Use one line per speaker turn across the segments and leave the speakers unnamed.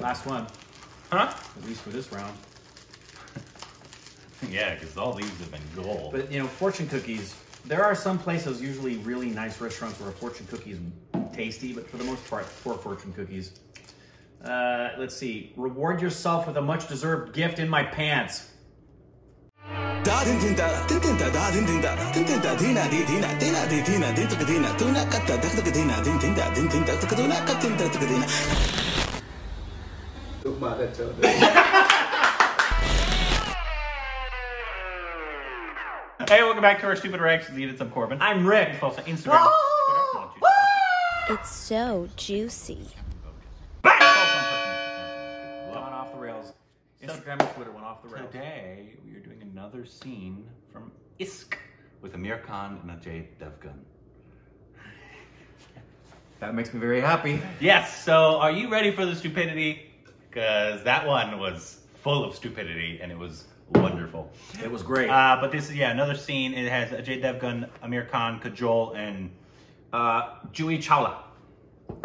Last one,
Huh?
at least for this round.
Yeah, because all these have been gold.
But you know, fortune cookies. There are some places, usually really nice restaurants, where a fortune cookie is tasty, but for the most part, poor fortune cookies. Uh, let's see. Reward yourself with a much-deserved gift in my pants.
Da din din da din din da da din din da din din da dina di dina dina di dina din tuk dina tuna katta dak tuk dina din din da din din da tuk tuna katin da tuk dina
Hey, welcome back to our stupid Rex. Lead it's up Korbin.
I'm Rick.
Follow us on Instagram. Twitter.
It's so juicy.
Follow us on
Gone off the rails. Instagram and Twitter went off the rails.
Today, we are doing another scene from Ishq with Aamir Khan and Ajay Devgan.
That makes me very happy.
Yes, so are you ready for the stupidity? Because that one was full of stupidity and it was wonderful.
It was great.
Uh, but this is, yeah, another scene. It has Ajay Devgan, Aamir Khan, Kajol, and
uh, Juhi Chawla.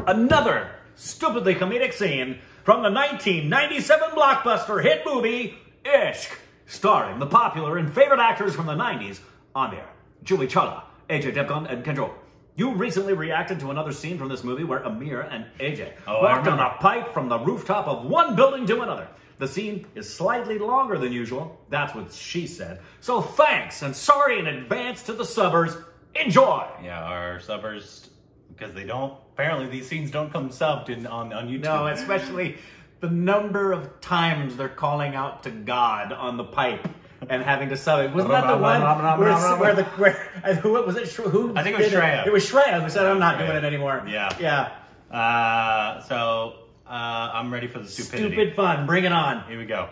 Another stupidly comedic scene from the 1997 blockbuster hit movie Ishq, starring the popular and favorite actors from the 90s, Aamir, Juhi Chawla, Ajay Devgan, and Kajol. You recently reacted to another scene from this movie where Aamir and Ajay
Oh,
walked on a pipe from the rooftop of one building to another. The scene is slightly longer than usual. That's what she said. So thanks and sorry in advance to the subbers. Enjoy!
yeah, our subbers, because they don't, apparently these scenes don't come subbed in, on, on YouTube.
No, especially the number of times they're calling out to God on the pipe and having to sub it. Wasn't that the one where, where the where who was it? Who
I think it was
did
Shreya.
It was Shreya who said, "I'm not
Shreya.
doing it anymore."
Yeah.
yeah.
Uh, so, uh, I'm ready for the stupidity.
Stupid fun. Bring it on.
Here we go.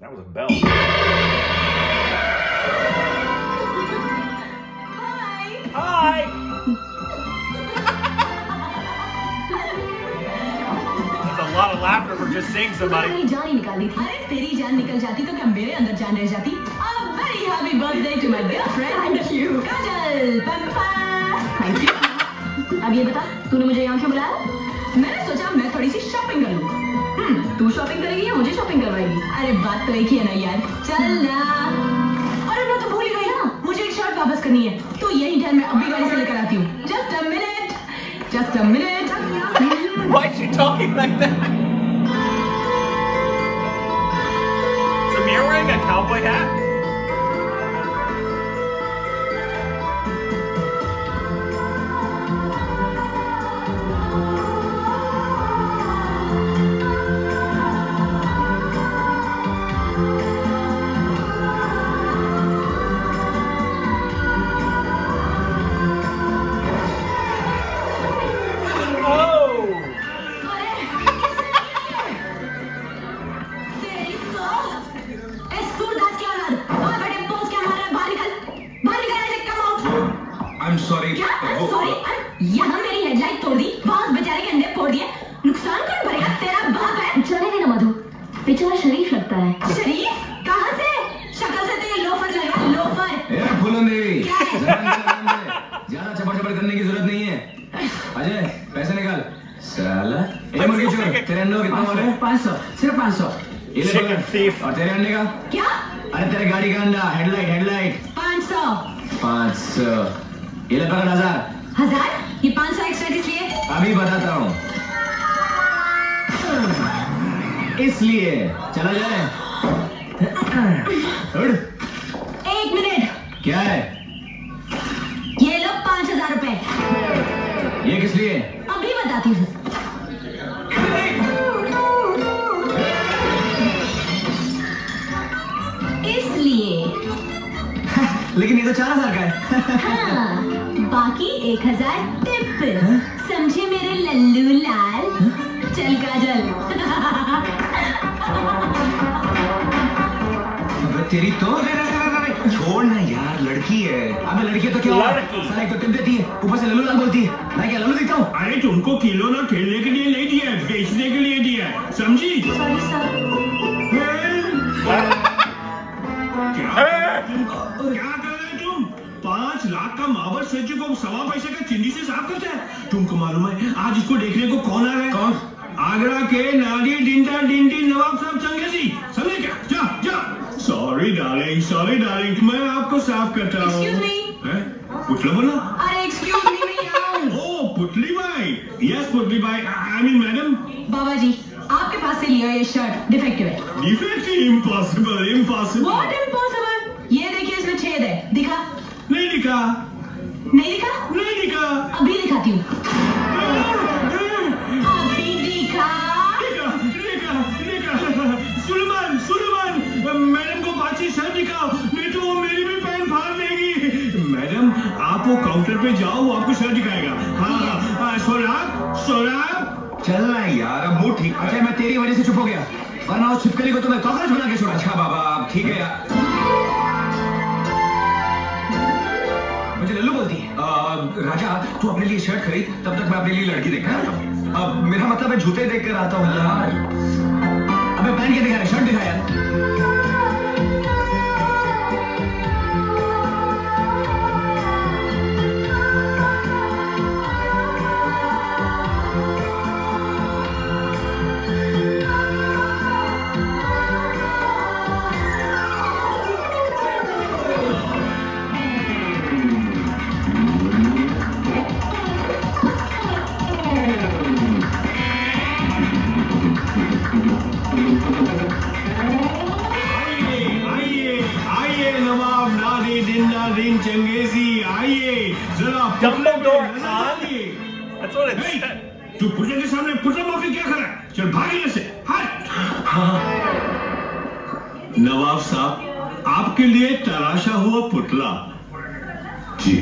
That was a bell. Hi. That's laughter for just seeing somebody.
मेरी जान ही निकाल दी थी। अरे तेरी जान निकल जाती तो क्या मेरे अंदर जान रह जाती? A very happy birthday to my dear friend Thank you Kajal Pampa Thank you अब ये बता तूने मुझे यहाँ क्यों बुलाया? मैंने सोचा मैं थोड़ी सी शॉपिंग कर लूँ। हम्म, तू शॉपिंग करेगी या मुझे शॉपिंग करवाएगी? अरे बात तो एक ही है ना यार। चल ना। अरे मैं तो भूल ही गई ना। मुझे एक शर्ट वापस करनी है। तो यही ठहर मैं अभी गाड़ी से लेकर आती हूँ। Just a minute just a minute
Why is she talking like that? Wearing a cowboy hat?
ए, देवी। ज़्यादा चपड़ चपड़ करने की ज़रूरत नहीं है। अजय पैसे निकाल। साला। ए मुर्गी चोर तेरे अंडे को कितना माल पाँच सौ। सिर्फ़ पाँच सौ। ये ले
Chicken
और तेरे अंडे का?
क्या?
अरे तेरे गाड़ी का अंडा। हेडलाइट हेडलाइट
पाँच सौ।
पाँच सौ। ये ले पकड़ हज़ार।
हज़ार? ये पाँच सौ एक्स्ट्रा किस लिए?
अभी बताता हूँ। इसलिए चला जाए।
मिनट
क्या है?
ये लो पाँच हज़ार रुपए।
ये किस लिए?
अभी बताती हूँ। इसलिए।
लेकिन ये तो चार हज़ार का है।
हाँ, बाकी एक हज़ार टिप। समझे मेरे लल्लू लाल? चल काजल
अबे तेरी तो छोड़ ना यार लड़की है। अबे लड़की तो क्या?
लड़की।
साला एक तो टिप देती है ऊपर से लल्लू लाल बोलती है। मैं क्या लल्लू दिखता हूँ?
अरे तुमको खिलौना खेलने के लिए नहीं दिया है बेचने के लिए दिया है। समझी?
सॉरी सर
क्या क्या कर रहे तुम? पाँच लाख का मावर स्टैचू को सवा पैसे का चिंदी से साफ़ करता है। तुमको मालूम है आज इसको देखने को कौन आ रहा है?
कौन?
आगरा के नादी डिंडा डिंडी नवाब साहब चंगे चंगेजी डार्लिंग सॉरी डार्लिंग मैं आपको साफ़ करता हूँ।
Excuse me?
पुतला बोला?
अरे एक्सक्यूज मी मैं
ओ पुतली भाई यस पुतली भाई आई मीन मैडम
बाबा जी आपके पास से लिया ये शर्ट डिफेक्टिव है।
Defective impossible impossible what impossible आप वो काउंटर पे जाओ वो आपको शर्ट दिखाएगा। हाँ हाँ हाँ सोराब सोराब
चल रहा है यार अब मूड ठीक अच्छा मैं तेरी वजह से चुप हो गया। वरना उस छिपकली को तो मैं कॉकरोच बना के छोड़ा अच्छा बाबा अब ठीक है यार। मुझे लल्लू बोलती है। राजा तू अपने लिए शर्ट खरीद तब तक मैं अपने लिए लड़की देखना आता अब मेरा मतलब है जूते देख कर आता हूँ। यार अबे पहन के दिखा रहा शर्ट दिखा
Khan? That's what it
नहीं,
said.
तू पुतले के सामने पुतला माफ़ी क्या कर रहा है चल भाग यहाँ से हट नवाब साहब आपके लिए तराशा हुआ पुतला जी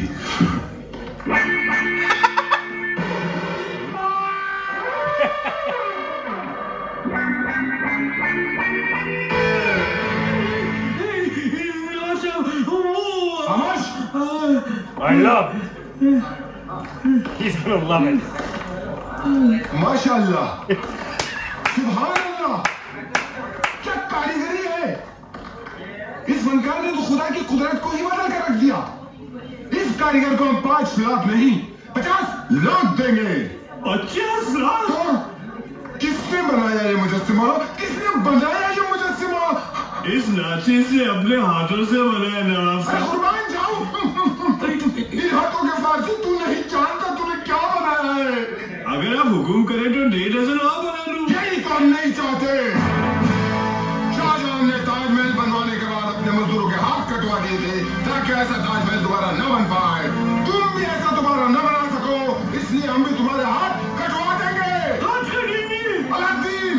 I love. He's gonna love it.
सुभान अल्लाह क्या कारीगरी है? इस फनकार ने तो खुदा की कुदरत को ही बदल कर रख दिया। इस कारीगर को हम पाँच लाख नहीं पचास लाख देंगे।
पचास लाख?
तो किसने बनाया ये मुजस्सिमा किसने बनाया ये मुजस्सिमा
इस नाचे से अपने हाथों से बनाया नवाब अगर आप हुकुम करें तो डेढ़ डजन और बना लूँ।
यही तो हम नहीं चाहते। शाहजहां ने ताजमहल बनवाने के बाद अपने मजदूरों के हाथ कटवा दिए थे ताकि ऐसा ताजमहल दोबारा न बन पाए। तुम भी ऐसा दोबारा न बना सको इसलिए हम भी तुम्हारे हाथ कटवा देंगे। अलादीन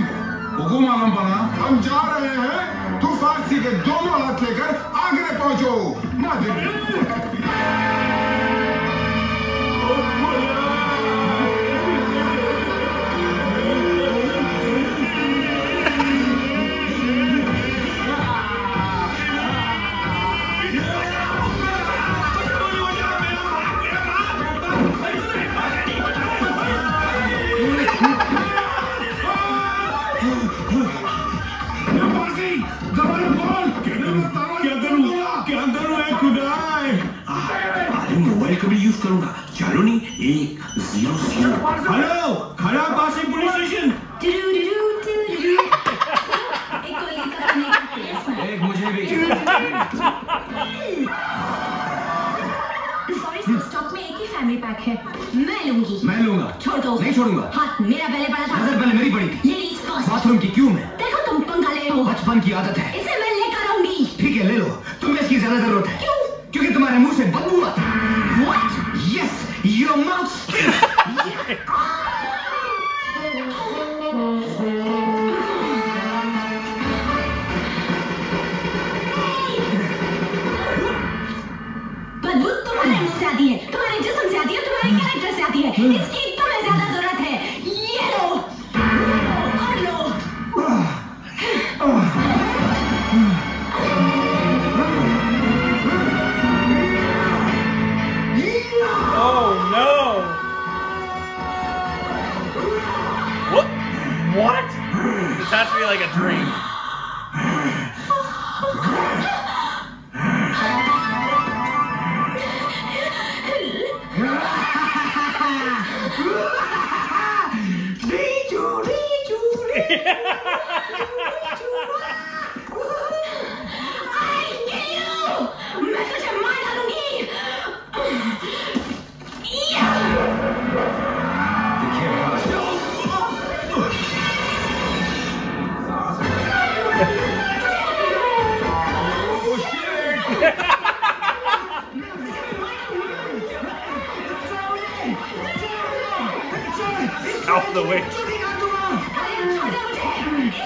हुकुम आलम बना। हम जा रहे हैं तू फारसी के दोनों हाथ लेकर आगरे पहुंचो। ना
नहीं एक ज़ीरो ज़ीरो हेलो खड़ा पासी पुलिस स्टेशन।
एक
मुझे भी।
सॉरी स्टॉक में एक ही फैमिली पैक है। मैं लूँगी।
मैं लूँगा।
छोड़ दो।
नहीं छोड़ूँगा।
हाथ मेरा पहले पड़ा था।
नज़र पहले मेरी पड़ी थी।
लेडीज़ फ़र्स्ट
बाथरूम की क्यों मैं?
देखो तुम पंगा ले रहे हो।
बचपन की आदत है।
इसे मैं लेकर आऊँगी।
ठीक है ले लो। तुम्हें इसकी ज़्यादा ज़रूरत है।
क्यों?
क्योंकि तुम्हारे मुँह से बदबू आती है।
व्हाट
यस योर माउथ
बदबू तुम्हारे मुंह से आती है तुम्हारे जिस्म से आती है तुम्हारे कैरेक्टर से आती है इसकी
Like a dream.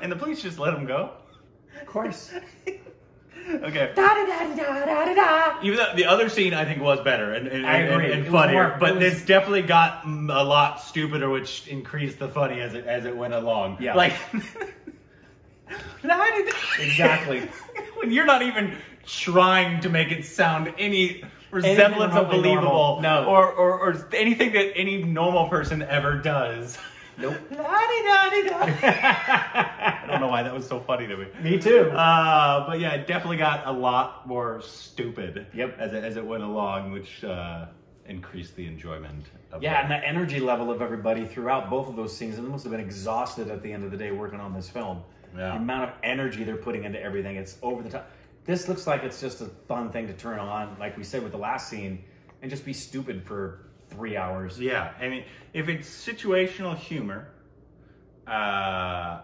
And the police just let him go.
Of course.
Okay. Da, da, da, Even though the other scene I think was better and, and,
I
and-
agree.
and funnier, but
it was-
it's definitely got a lot stupider, which increased the funny as it as it went along.
Yeah.
like
Exactly.
when you're not even trying to make it sound any resemblance of believable,
normal. No.
or, or or anything that any normal person ever does.
Nope.
I don't know why that was so funny to me.
Me too.
Uh, but yeah, it definitely got a lot more stupid.
Yep.
As it, as it went along, which uh, increased the enjoyment. Of
Yeah,
the-
and the energy level of everybody throughout both of those scenes, and they must have been exhausted at the end of the day working on this film.
Yeah.
The amount of energy they're putting into everything, it's over the top. This looks like it's just a fun thing to turn on, like we said with the last scene, and just be stupid for three hours.
Yeah, I mean, if it's situational humor, uh,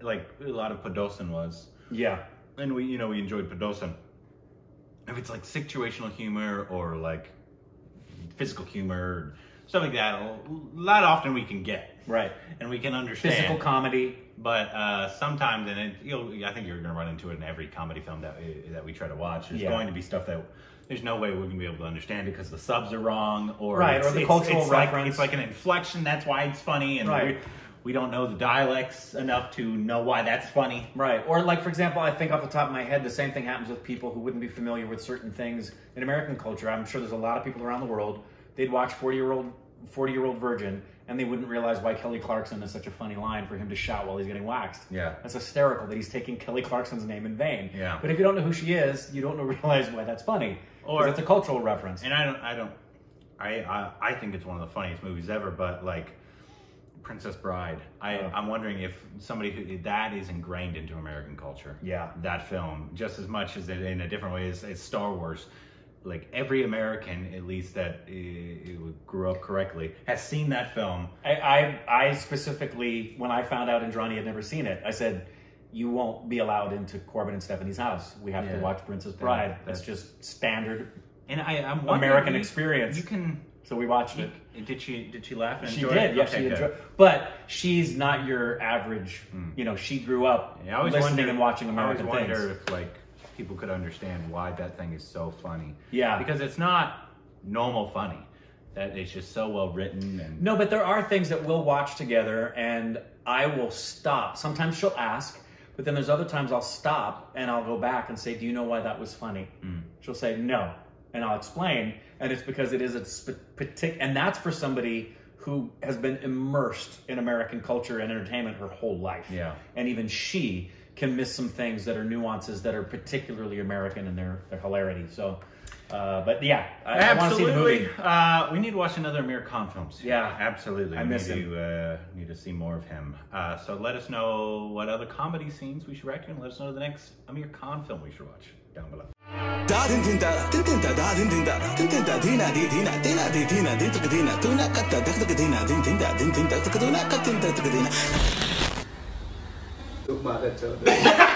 like a lot of Padosan was,
Yeah.
and we, you know, we enjoyed Padosan. If it's like situational humor or like physical humor, stuff like that, not often we can get,
Right.
and we can understand.
Physical comedy.
But uh, sometimes, and it, you'll, I think you're going to run into it in every comedy film that we, that we try to watch. There's
Yeah.
going to be stuff that there's no way we're going to be able to understand it because the subs are wrong, or
Right, or the cultural
it's like,
reference.
it's like an inflection. That's why it's funny, and
Right.
we, we don't know the dialects enough to know why that's funny.
Right. Or like for example, I think off the top of my head, the same thing happens with people who wouldn't be familiar with certain things in American culture. I'm sure there's a lot of people around the world they'd watch 40 year old 40 year old virgin and they wouldn't realize why Kelly Clarkson is such a funny line for him to shout while he's getting waxed.
Yeah.
That's hysterical that he's taking Kelly Clarkson's name in vain.
Yeah.
But if you don't know who she is, you don't realize why that's funny.
Or-
it's a cultural reference.
And I don't, I don't, I, I, I think it's one of the funniest movies ever. But like Princess Bride, I,
Oh.
I'm wondering if somebody who that is ingrained into American culture.
Yeah.
that film just as much as it in a different way as, as Star Wars. Like every American, at least that uh, grew up correctly, has seen that film.
I, I, I specifically, when I found out Andrani had never seen it, I said, "You won't be allowed into Korbin and Stephanie's house. We have
Yeah.
to watch Princess Bride.
Yeah,
That's
that's-
just standard."
And I, I'm
American
you-
experience.
You can.
So we watched it.
Did she? Did she laugh? And
She
enjoy
did,
it?
yeah,
Okay,
she
good.
enjoyed. But she's not your average. You know, she grew up
Yeah, I always
listening
wonder,
and watching
I
American
always wonder
things.
if like people could understand why that thing is so funny.
Yeah.
because it's not normal funny. That it's just so well written and
No, but there are things that we'll watch together, and I will stop. Sometimes she'll ask, but then there's other times I'll stop and I'll go back and say, "Do you know why that was funny?" Mm. She'll say, "No," and I'll explain, and it's because it is a sp- partic- and that's for somebody who has been immersed in American culture and entertainment her whole life.
Yeah.
and even she can miss some things that are nuances that are particularly American in their, their hilarity. So, uh, but yeah, I, I want to see the movie.
Uh, we need to watch another Aamir Khan film. soon.
Yeah.
absolutely.
I
we
miss
need
him.
To, uh, need to see more of him. Uh, so let us know what other comedy scenes we should react to, and let us know the next Aamir Khan film we should watch down below.
मारा चल